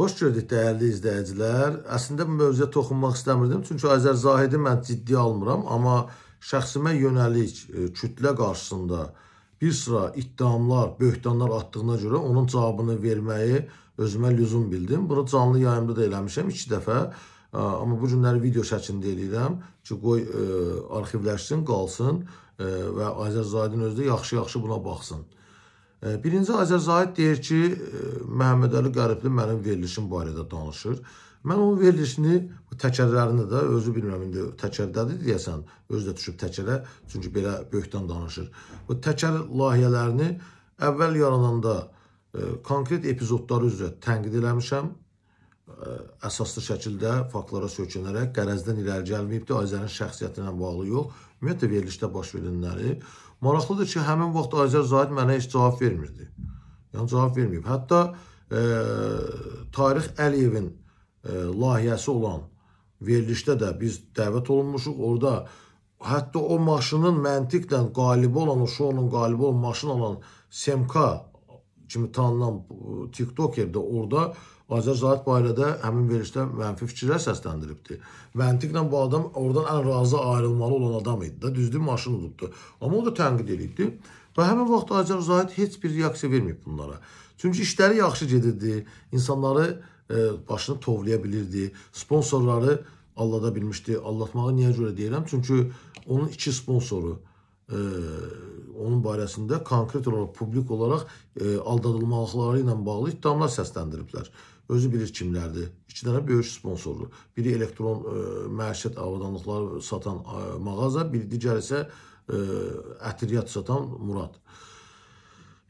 Xoş gördük dəyərli izləyicilər. Əslində bu mövzuya toxunmaq istəmirdim, çünki Azər Zahidi mən ciddi almıram, amma şəxsimə yönəlik e, kütlə qarşısında bir sıra ittihamlar, böhtanlar atdığına görə onun cavabını verməyi özümə lüzum bildim. Bunu canlı yayımda da eləmişəm 2 dəfə. Amma bu günləri video şəklində eləyirəm ki, qoy e, arxivləşsin, qalsın e, və Azər Zahidin özü də yaxşı-yaxşı buna baxsın. Birinci Azər Zahid deyir ki, Məhəmməd Əli Qəribli mənim verilişim barədə danışır. Mən onun verilişini, təkərlərini də özü bilmirəm indi təkərdədir deyəsən, özü də düşüb təkərə, çünki belə böyükdən danışır. Bu təkər layihələrini əvvəl yarananda konkret epizodları üzrə tənqid eləmişəm. Əsaslı şəkildə faktlara sökünərək qərəzdən irəli gəlməyibdir, Azərin şəxsiyyəti ilə bağlı yox, ümumiyyətlə verilişdə baş verilənləri. Maraqlıdır ki, həmin vaxt Azər Zahid mənə heç cavab vermirdi. Yəni cavab verməyib. Hətta e, Tarix Əliyevin e, layihəsi olan verilişdə də biz dəvət olunmuşuq. Orada hətta o maşının məntiqlə qalibi olan, o şounun qalibi olan maşın olan Semka kimi tanınan TikToker də orada Azər Zahid barədə həmin verilişdə mənfi fikirlər səsləndiribdi. Məntiqlə bu adam oradan ən razı ayrılmalı olan adam idi da, düzdür, maşın udubdu. Amma o da tənqid edibdi və həmin vaxt Azər Zahid heç bir reaksiya verməyib bunlara. Çünki işləri yaxşı gedirdi, insanları e, başını tovlaya bilirdi, sponsorları allada bilmişdi. Allatmağı niyə görə deyirəm? Çünki onun iki sponsoru e, onun barəsində konkret olaraq publik olaraq e, aldadılmalıqları ilə bağlı iddiamlar səsləndiriblər özü bilir kimlərdir. İki dənə böyük sponsordur. Biri elektron ə, e, məişət avadanlıqları satan ə, e, mağaza, biri digər isə ə, e, ətriyyat satan Murad.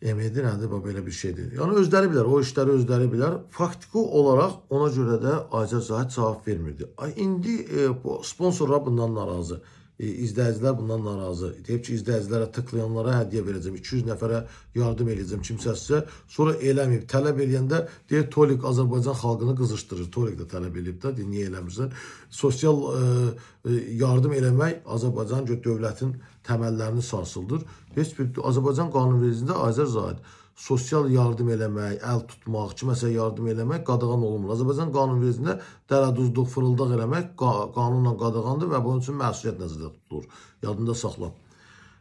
Emedi nədir, belə bir şeydir. Yəni özləri bilər, o işləri özləri bilər. Faktiki olaraq ona görə də Azər Zahid cavab vermirdi. İndi e, sponsorlar bundan narazı izləyicilər bundan narazı. Deyib ki, izləyicilərə tıklayanlara hədiyyə verəcəm, 200 nəfərə yardım edəcəm kimsə sizə. Sonra eləməyib, tələb eləyəndə deyir Tolik Azərbaycan xalqını qızışdırır. Tolik də tələb eləyib də, deyir, niyə eləmirsən? Sosial ə, e, e, yardım eləmək Azərbaycan dövlətin təməllərini sarsıldır. Heç bir Azərbaycan qanunvericiliyində Azər Zahid sosial yardım eləmək, əl tutmaq, kiməsə yardım eləmək qadağan olunmur. Azərbaycan qanunvericiliyində dərəduzluq, fırıldaq eləmək qanunla qadağandır və bunun üçün məsuliyyət nəzərdə tutulur. Yadında saxla.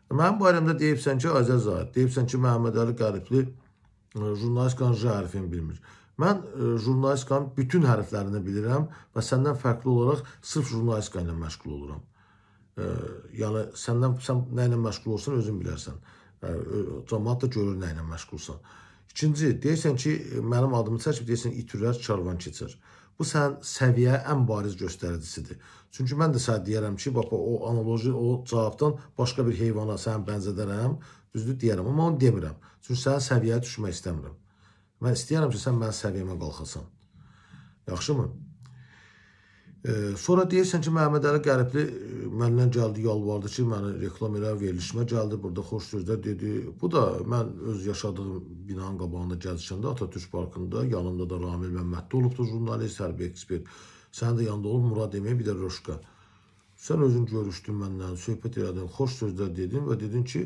Mənim barəmdə deyibsən ki, Azər Zahid, deyibsən ki, Məhəmməd Əli Qəribli e, jurnalistikanın J hərfini bilmir. Mən e, jurnalistikanın bütün hərflərini bilirəm və səndən fərqli olaraq sırf jurnalistika ilə məşğul oluram. E, yəni səndən sən nə ilə məşğul olsan özün bilərsən. Cəmaat da görür nə ilə məşğulsan. İkinci, deyirsən ki, mənim adımı çəkib deyirsən itürər, karvan keçər. Bu sənin səviyyə ən bariz göstəricisidir. Çünki mən də sənə deyərəm ki, bax o analoji, o cavabdan başqa bir heyvana sən bənzədərəm, düzdür deyərəm, amma onu demirəm. Çünki sənin səviyyəyə düşmək istəmirəm. Mən istəyirəm ki, sən mənim səviyyəmə qalxasan. Yaxşımı? Sonra deyirsən ki, Məhəmməd Əli Qəribli məndən gəldi, yalvardı ki, məni reklam elə verilişimə gəldi, burada xoş sözlər dedi. Bu da mən öz yaşadığım binanın qabağında gəzişəndə Atatürk parkında yanımda da Ramil Məmmədli olubdur, jurnalist, hərbi ekspert. Sənin də yanında olub Murad deməyə bir də Roşka. Sən özün görüşdün məndən, söhbət elədin, xoş sözlər dedin və dedin ki,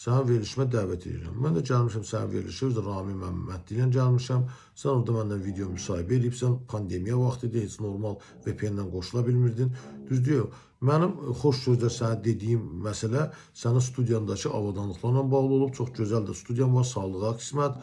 Sənin verilişimə dəvət edirəm. Mən də gəlmişəm sənin verilişə, özü də Rami Məmmədli ilə gəlmişəm. Sən orada məndən video müsahibə edibsən, pandemiya vaxtı idi, heç normal VPN-dən qoşula bilmirdin. Düzdür, mənim xoş sözlə sənə dediyim məsələ sənin studiyandakı avadanlıqlarla bağlı olub. Çox gözəl də studiyan var, sağlığa qismət,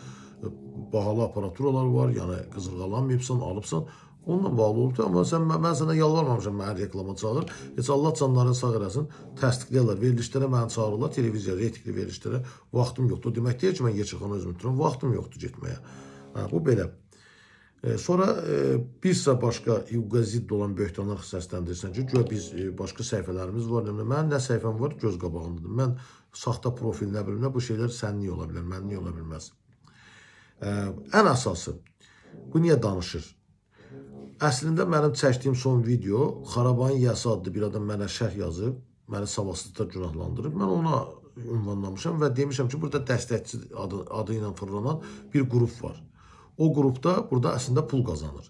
bahalı aparaturalar var, yəni qızırğalanmayıbsan, alıbsan. Onunla bağlı olubdur. Amma sən, mən sənə yalvarmamışam mənə reklama çağır. Heç Allah canlarını sağ eləsin. Təsdiqləyirlər. Verilişlərə məni çağırırlar. Televiziya, reytingli verilişlərə. Vaxtım yoxdur. Demək deyir ki, mən Yeçixana özümü tuturam. Vaxtım yoxdur getməyə. Hə, bu belə. E, sonra e, sıra başqa yuqazid olan böhtanlar səsləndirsən ki, güya biz e, başqa səhifələrimiz var. Mənim nə səhifəm var, göz qabağındadır. Mən saxta profil nə bilim, nə bu şeylər sənlik ola bilər, mənlik ola bilməz. E, ən əsası, bu niyə danışır? Əslində mənim çəkdiyim son video Xarabayın Yəsi adlı bir adam mənə şərh yazıb, məni savadsızlıqda günahlandırıb. Mən ona ünvanlamışam və demişəm ki, burada dəstəkçi adı, adı ilə fırlanan bir qrup var. O qrupda burada əslində pul qazanır.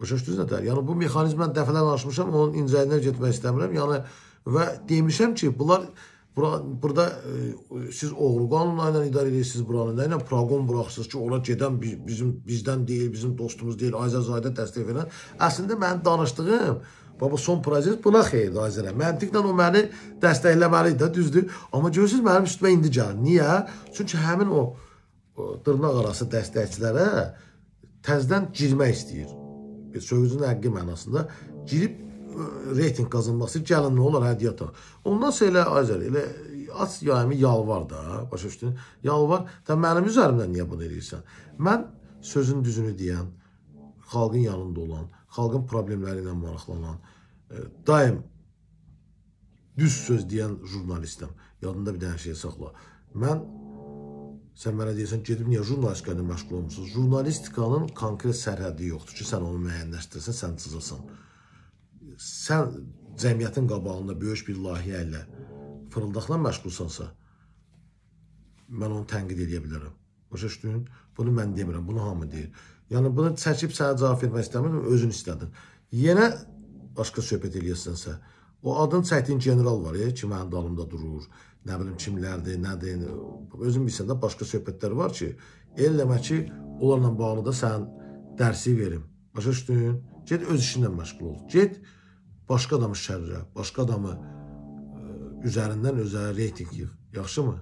Başa düşdünüz nətər? Yəni bu mexanizmdən dəfələrlə danışmışam, onun incəliyinə getmək istəmirəm. Yəni və demişəm ki, bunlar Bura, burada e, siz oğru qanunla ilə idarə edirsiniz buranı. Nə ilə proqon buraxırsınız ki, ora gedən bi- bizim bizdən deyil, bizim dostumuz deyil, Azərbaycan dəstək verən. Əslində mənim danışdığım Baba son proses buna xeyirdir Azərə. Məntiqlə o məni dəstəkləməli idi, düzdür. Amma görürsüz mənim üstümə indi gəlir. Niyə? Çünki həmin o, o dırnaq arası dəstəkçilərə təzədən girmək istəyir. Bir sözün həqiqi mənasında girib ə, reytinq qazanmaq istəyir. Gəlin nə olar hədiyyə ataq. Ondan sonra elə Azər elə aç yayımı yalvar da, başa düşdün? Yalvar. Da mənim üzərimdən niyə bunu eləyirsən? Mən sözün düzünü deyən, xalqın yanında olan, xalqın problemləri ilə maraqlanan, e, daim düz söz deyən jurnalistəm. Yadında bir dənə şey saxla. Mən sən mənə deyirsən gedib niyə jurnalistika ilə məşğul olmusunuz? Jurnalistikanın konkret sərhəddi yoxdur ki, sən onu müəyyənləşdirsən, sən çizilsən. Sən cəmiyyətin qabağında böyük bir layihə ilə fırıldaqla məşğulsansa, mən onu tənqid edə bilərəm. Başa düşdün? Bunu mən demirəm, bunu hamı deyir. Yəni bunu çəkib sənə cavab vermək istəmirəm, özün istədin. Yenə başqa söhbət eləyəsənsə, o adın çəkdiyin general var ya, ki, mənim dalımda durur. Nə bilim kimlərdir, nədir. Özün bilsən də başqa söhbətlər var ki, eləmə ki, onlarla bağlı da sən dərsi verim. Başa düşdün? Get öz işinlə məşğul ol. Get başqa adamı şərrə, başqa adamı ə, üzərindən özə reytinq yığ. Yaxşımı?